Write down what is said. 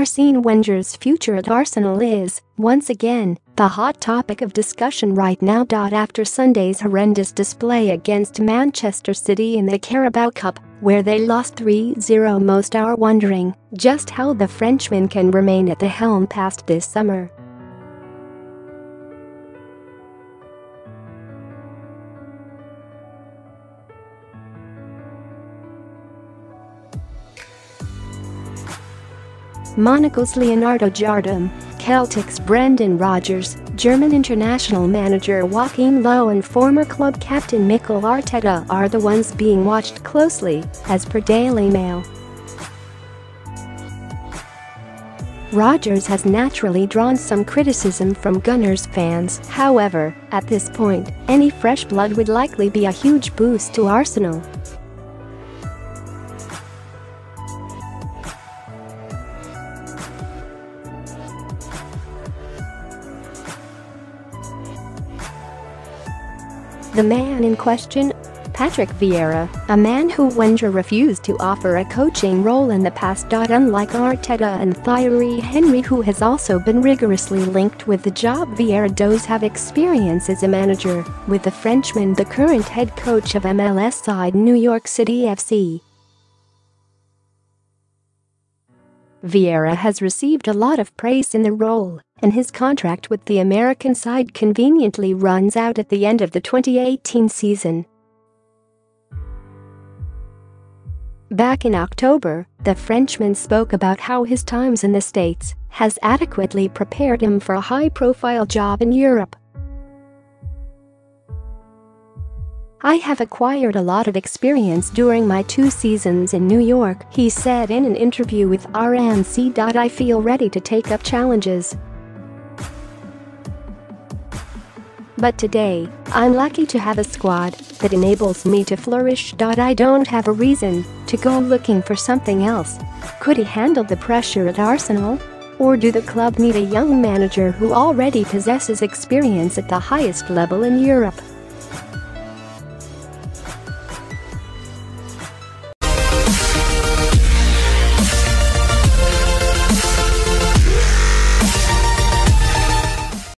Arsene Wenger's future at Arsenal is, once again, the hot topic of discussion right now. After Sunday's horrendous display against Manchester City in the Carabao Cup, where they lost 3-0 most are wondering just how the Frenchman can remain at the helm past this summer. Monaco's Leonardo Jardim, Celtic's Brendan Rodgers, German international manager Joachim Low and former club captain Mikel Arteta are the ones being watched closely, as per Daily Mail. Rodgers has naturally drawn some criticism from Gunners fans, however, at this point, any fresh blood would likely be a huge boost to Arsenal. The man in question? Patrick Vieira, a man who Wenger refused to offer a coaching role in the past. Unlike Arteta and Thierry Henry who has also been rigorously linked with the job Vieira does have experience as a manager, with the Frenchman the current head coach of MLS side New York City FC. Vieira has received a lot of praise in the role, and his contract with the American side conveniently runs out at the end of the 2018 season. Back in October, the Frenchman spoke about how his times in the States has adequately prepared him for a high-profile job in Europe. I have acquired a lot of experience during my two seasons in New York, he said in an interview with RMC. I feel ready to take up challenges. But today, I'm lucky to have a squad that enables me to flourish. I don't have a reason to go looking for something else. Could he handle the pressure at Arsenal? Or do the club need a young manager who already possesses experience at the highest level in Europe?